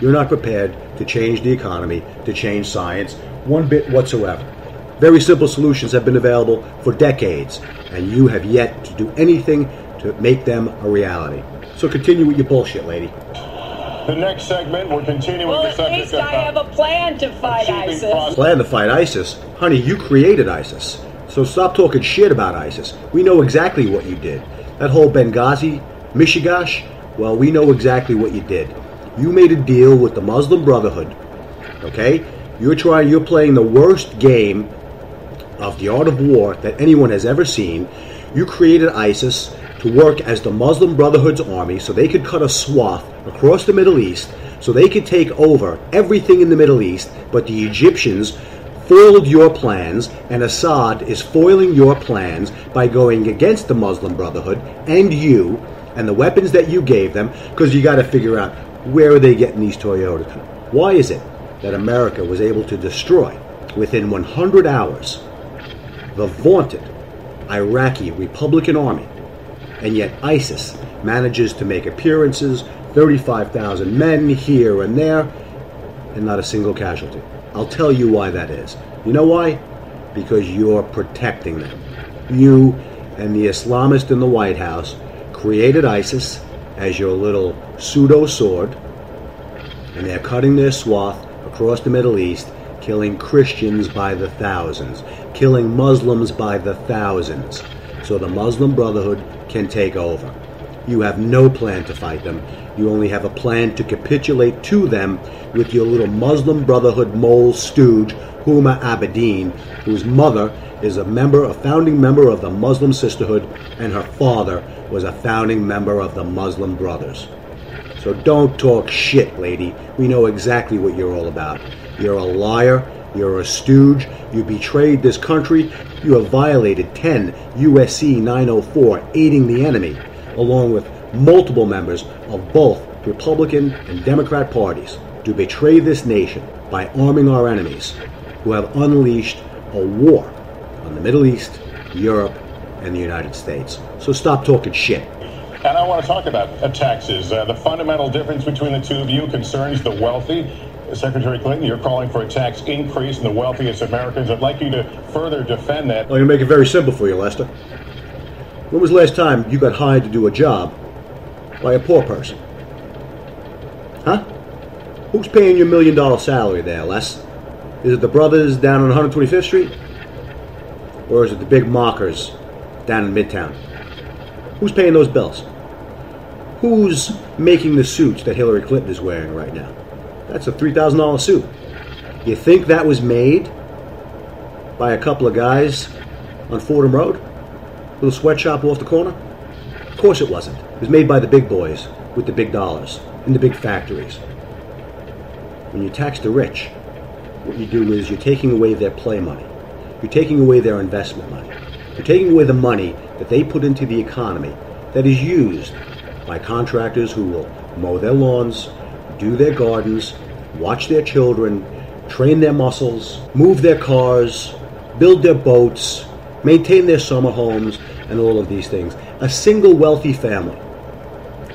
You're not prepared to change the economy, to change science, one bit whatsoever. Very simple solutions have been available for decades, and you have yet to do anything to make them a reality. So continue with your bullshit, lady. The next segment, we're continuing Well, the at least I have a plan to uh, fight ISIS. pros- Plan to fight ISIS? Honey, you created ISIS. So stop talking shit about ISIS. We know exactly what you did. That whole Benghazi, Mishigash, well, we know exactly what you did. You made a deal with the Muslim Brotherhood. Okay? You're trying you're playing the worst game of the art of war that anyone has ever seen. You created ISIS to work as the Muslim Brotherhood's army so they could cut a swath across the Middle East so they could take over everything in the Middle East, but the Egyptians foiled your plans, and Assad is foiling your plans by going against the Muslim Brotherhood and you and the weapons that you gave them because you got to figure out where are they getting these Toyotas. Why is it that America was able to destroy within 100 hours the vaunted Iraqi Republican Army, and yet ISIS manages to make appearances, 35,000 men here and there, and not a single casualty. I'll tell you why that is. You know why? Because you're protecting them. You and the Islamist in the White House created ISIS as your little pseudo sword, and they're cutting their swath across the Middle East, killing Christians by the thousands, killing Muslims by the thousands, so the Muslim Brotherhood can take over. You have no plan to fight them. You only have a plan to capitulate to them with your little Muslim Brotherhood mole stooge, Huma Abedin, whose mother is a member, a founding member of the Muslim Sisterhood, and her father was a founding member of the Muslim Brothers. So don't talk shit, lady. We know exactly what you're all about. You're a liar. You're a stooge. You betrayed this country. You have violated 10 USC 904, aiding the enemy, along with multiple members of both Republican and Democrat parties, to betray this nation by arming our enemies, who have unleashed a war on the Middle East, Europe, and the United States. So stop talking shit. And I want to talk about uh, taxes. Uh, the fundamental difference between the two of you concerns the wealthy. Secretary Clinton, you're calling for a tax increase in the wealthiest Americans. I'd like you to further defend that. I'm going to make it very simple for you, Lester. When was the last time you got hired to do a job by a poor person? Huh? Who's paying your million dollar salary there, Les? Is it the brothers down on 125th Street? Or is it the big mockers down in Midtown? Who's paying those bills? Who's making the suits that Hillary Clinton is wearing right now? That's a $3,000 suit. You think that was made by a couple of guys on Fordham Road? Little sweatshop off the corner? Of course it wasn't. It was made by the big boys with the big dollars in the big factories. When you tax the rich, what you do is you're taking away their play money. You're taking away their investment money. You're taking away the money that they put into the economy that is used by contractors who will mow their lawns, do their gardens, watch their children, train their muscles, move their cars, build their boats, maintain their summer homes, and all of these things. A single wealthy family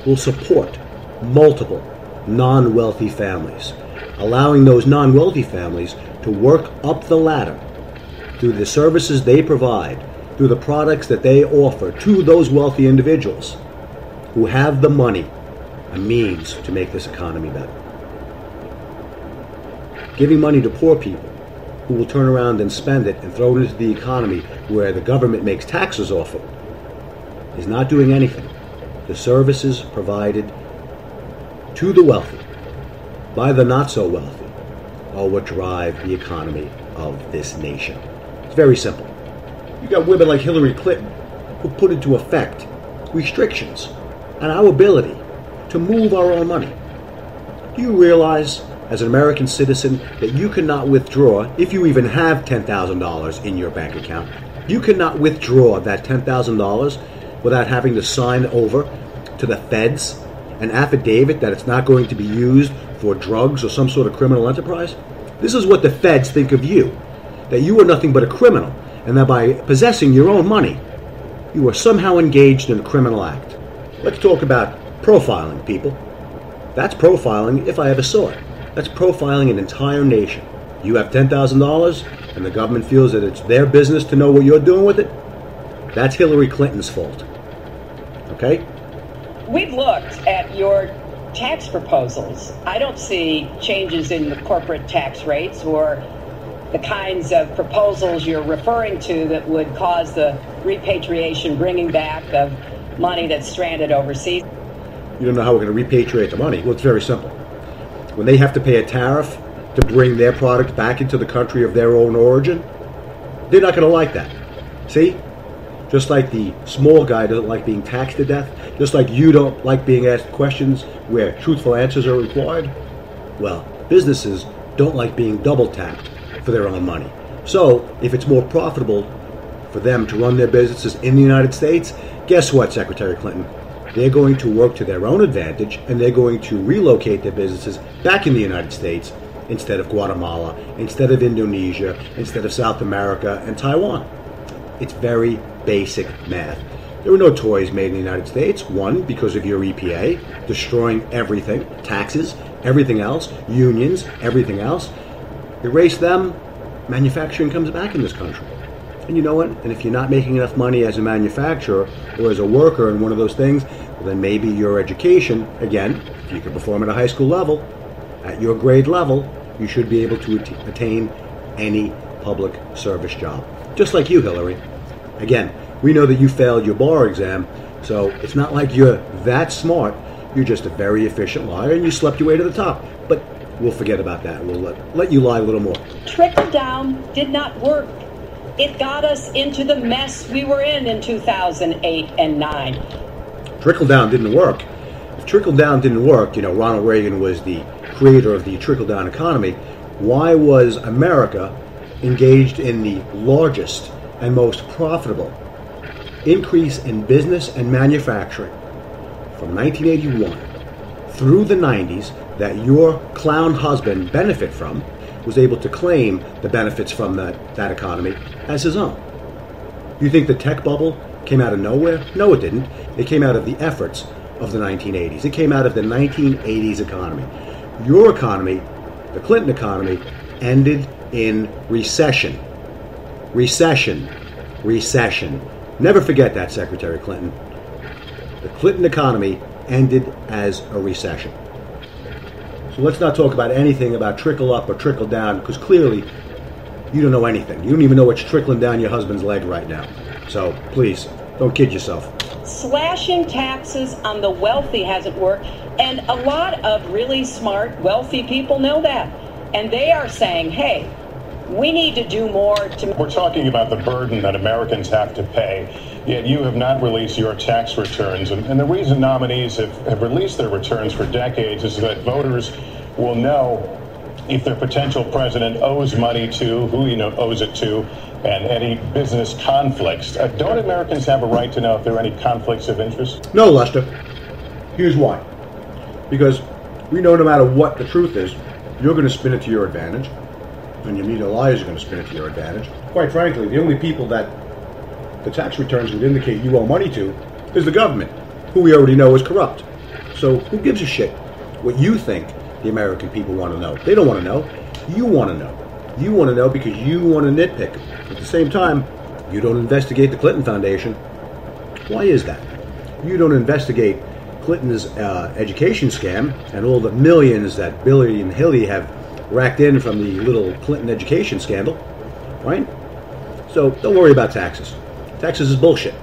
will support multiple non wealthy families, allowing those non wealthy families to work up the ladder through the services they provide, through the products that they offer to those wealthy individuals who have the money, a means to make this economy better. Giving money to poor people who will turn around and spend it and throw it into the economy where the government makes taxes off of it is not doing anything. The services provided to the wealthy by the not so wealthy are what drive the economy of this nation. It's very simple. You got women like Hillary Clinton who put into effect restrictions on our ability to move our own money. Do you realize, as an American citizen, that you cannot withdraw, if you even have $10,000 in your bank account, you cannot withdraw that $10,000 without having to sign over to the feds an affidavit that it's not going to be used for drugs or some sort of criminal enterprise? This is what the feds think of you that you are nothing but a criminal, and that by possessing your own money, you are somehow engaged in a criminal act. Let's talk about profiling, people. That's profiling if I ever saw it. That's profiling an entire nation. You have $10,000 and the government feels that it's their business to know what you're doing with it. That's Hillary Clinton's fault. Okay? We've looked at your tax proposals. I don't see changes in the corporate tax rates or the kinds of proposals you're referring to that would cause the repatriation, bringing back of money that's stranded overseas. You don't know how we're going to repatriate the money. Well, it's very simple. When they have to pay a tariff to bring their product back into the country of their own origin, they're not going to like that. See? Just like the small guy doesn't like being taxed to death, just like you don't like being asked questions where truthful answers are required, well, businesses don't like being double tapped for their own money. So, if it's more profitable for them to run their businesses in the United States, guess what, Secretary Clinton? They're going to work to their own advantage and they're going to relocate their businesses back in the United States instead of Guatemala, instead of Indonesia, instead of South America and Taiwan. It's very basic math. There were no toys made in the United States. One, because of your EPA, destroying everything taxes, everything else, unions, everything else. Erase them, manufacturing comes back in this country. And you know what? And if you're not making enough money as a manufacturer or as a worker in one of those things, then maybe your education, again, if you can perform at a high school level, at your grade level, you should be able to attain any public service job. Just like you, Hillary. Again, we know that you failed your bar exam, so it's not like you're that smart. You're just a very efficient liar and you slept your way to the top. But we'll forget about that. We'll let, let you lie a little more. Trickle down did not work. It got us into the mess we were in in 2008 and 9. Trickle down didn't work. If trickle down didn't work, you know, Ronald Reagan was the creator of the trickle down economy. Why was America engaged in the largest and most profitable increase in business and manufacturing from 1981 through the 90s that your clown husband benefit from was able to claim the benefits from that, that economy as his own. You think the tech bubble came out of nowhere? No, it didn't. It came out of the efforts of the 1980s. It came out of the 1980s economy. Your economy, the Clinton economy, ended in recession. Recession. Recession. Never forget that, Secretary Clinton. The Clinton economy ended as a recession. So let's not talk about anything about trickle up or trickle down because clearly you don't know anything. You don't even know what's trickling down your husband's leg right now. So please, don't kid yourself. Slashing taxes on the wealthy hasn't worked, and a lot of really smart, wealthy people know that. And they are saying, hey, we need to do more to. We're talking about the burden that Americans have to pay, yet you have not released your tax returns. And, and the reason nominees have, have released their returns for decades is that voters will know if their potential president owes money to, who he owes it to, and any business conflicts. Uh, don't Americans have a right to know if there are any conflicts of interest? No, Lester. Here's why. Because we know no matter what the truth is, you're going to spin it to your advantage and your media liars are going to spin it to your advantage. Quite frankly, the only people that the tax returns would indicate you owe money to is the government, who we already know is corrupt. So who gives a shit what you think the American people want to know? They don't want to know. You want to know. You want to know because you want to nitpick. At the same time, you don't investigate the Clinton Foundation. Why is that? You don't investigate Clinton's uh, education scam and all the millions that Billy and Hilly have racked in from the little Clinton education scandal, right? So don't worry about taxes. Taxes is bullshit.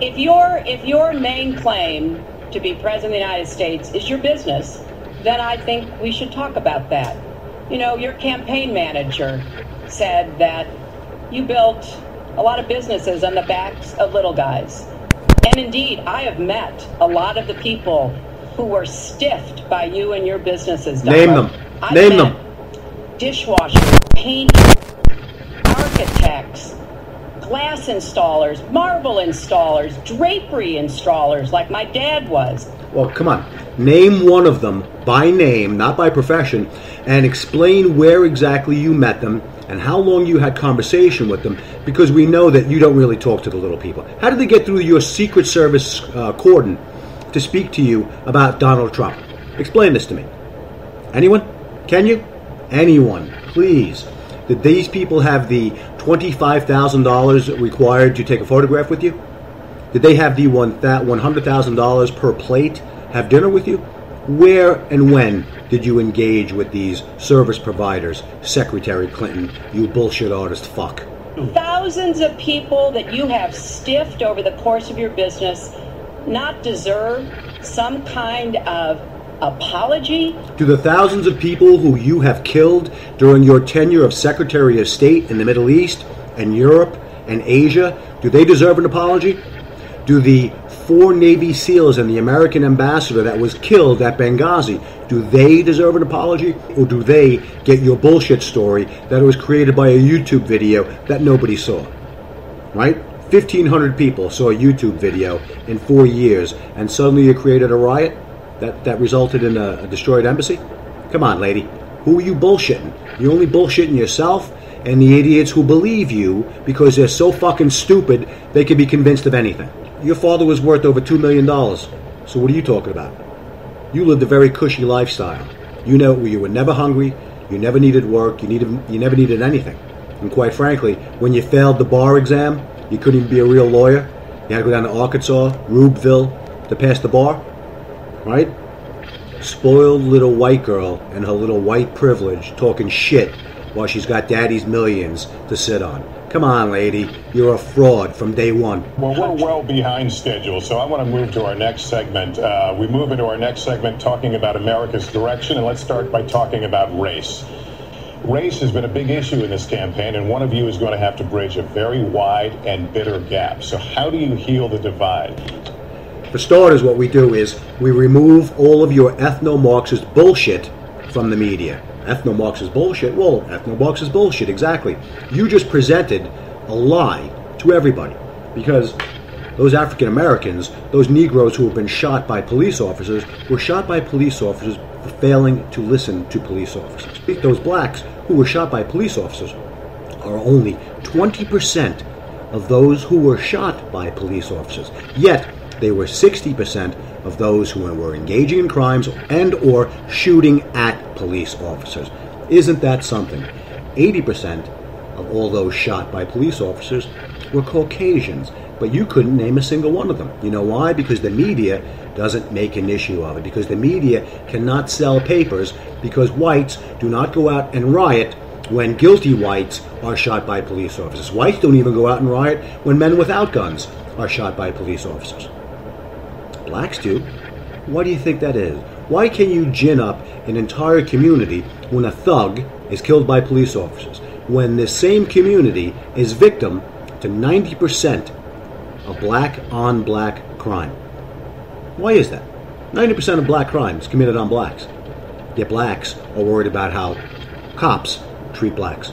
If your if your main claim to be president of the United States is your business, then I think we should talk about that. You know, your campaign manager said that you built a lot of businesses on the backs of little guys. And indeed, I have met a lot of the people who were stiffed by you and your businesses. Donald. Name them. I've Name them dishwashers, painters, architects, glass installers, marble installers, drapery installers, like my dad was. Well, come on. Name one of them by name, not by profession, and explain where exactly you met them and how long you had conversation with them because we know that you don't really talk to the little people. How did they get through your Secret Service uh, cordon to speak to you about Donald Trump? Explain this to me. Anyone? Can you? Anyone, please. Did these people have the $25,000 required to take a photograph with you? Did they have the $100,000 per plate have dinner with you? Where and when did you engage with these service providers, Secretary Clinton, you bullshit artist fuck? Thousands of people that you have stiffed over the course of your business not deserve some kind of apology? Do the thousands of people who you have killed during your tenure of Secretary of State in the Middle East and Europe and Asia, do they deserve an apology? Do the four Navy SEALs and the American ambassador that was killed at Benghazi, do they deserve an apology? Or do they get your bullshit story that it was created by a YouTube video that nobody saw? Right? 1,500 people saw a YouTube video in four years, and suddenly you created a riot that, that resulted in a, a destroyed embassy? Come on, lady. Who are you bullshitting? You're only bullshitting yourself and the idiots who believe you because they're so fucking stupid they can be convinced of anything. Your father was worth over $2 million. So what are you talking about? You lived a very cushy lifestyle. You know you were never hungry, you never needed work, you needed you never needed anything. And quite frankly, when you failed the bar exam, you couldn't even be a real lawyer. You had to go down to Arkansas, Rubeville to pass the bar. Right? Spoiled little white girl and her little white privilege talking shit while she's got daddy's millions to sit on. Come on, lady. You're a fraud from day one. Well, we're well behind schedule, so I want to move to our next segment. Uh, we move into our next segment talking about America's direction, and let's start by talking about race. Race has been a big issue in this campaign, and one of you is going to have to bridge a very wide and bitter gap. So, how do you heal the divide? For starters, what we do is we remove all of your ethno Marxist bullshit from the media. Ethno Marxist bullshit? Well, ethno Marxist bullshit, exactly. You just presented a lie to everybody because those African Americans, those Negroes who have been shot by police officers, were shot by police officers for failing to listen to police officers. Those blacks who were shot by police officers are only 20% of those who were shot by police officers. Yet, they were 60% of those who were engaging in crimes and or shooting at police officers. Isn't that something? 80% of all those shot by police officers were Caucasians, but you couldn't name a single one of them. You know why? Because the media doesn't make an issue of it, because the media cannot sell papers, because whites do not go out and riot when guilty whites are shot by police officers. Whites don't even go out and riot when men without guns are shot by police officers. Blacks do. Why do you think that is? Why can you gin up an entire community when a thug is killed by police officers? When this same community is victim to 90% of black on black crime. Why is that? 90% of black crime is committed on blacks. Yet blacks are worried about how cops treat blacks.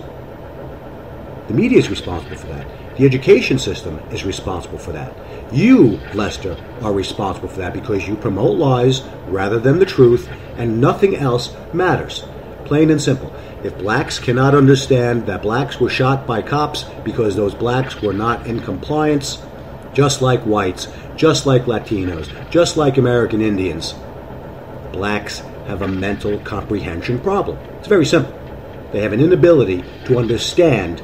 The media is responsible for that. The education system is responsible for that. You, Lester, are responsible for that because you promote lies rather than the truth, and nothing else matters. Plain and simple. If blacks cannot understand that blacks were shot by cops because those blacks were not in compliance, just like whites, just like Latinos, just like American Indians, blacks have a mental comprehension problem. It's very simple. They have an inability to understand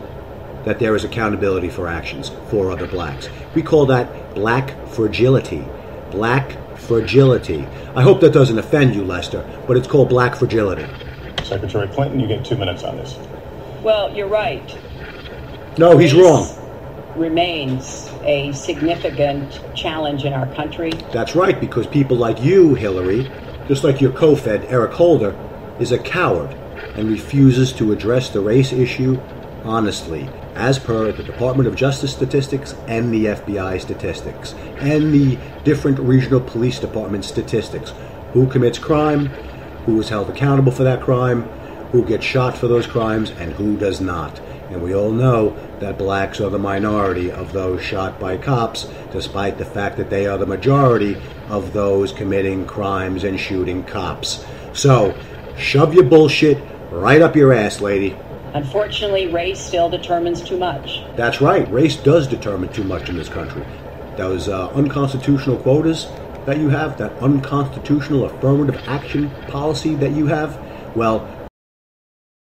that there is accountability for actions for other blacks. We call that black fragility. Black fragility. I hope that doesn't offend you, Lester, but it's called black fragility. Secretary Clinton, you get two minutes on this. Well, you're right. No, he's Race wrong. Remains a significant challenge in our country. That's right, because people like you, Hillary, just like your co fed, Eric Holder, is a coward and refuses to address the race issue honestly, as per the Department of Justice statistics and the FBI statistics, and the different regional police department statistics. Who commits crime, who is held accountable for that crime, who gets shot for those crimes, and who does not. And we all know that blacks are the minority of those shot by cops, despite the fact that they are the majority of those committing crimes and shooting cops. So, shove your bullshit right up your ass, lady. Unfortunately, race still determines too much. That's right. Race does determine too much in this country. Those uh, unconstitutional quotas, that you have, that unconstitutional affirmative action policy that you have, well,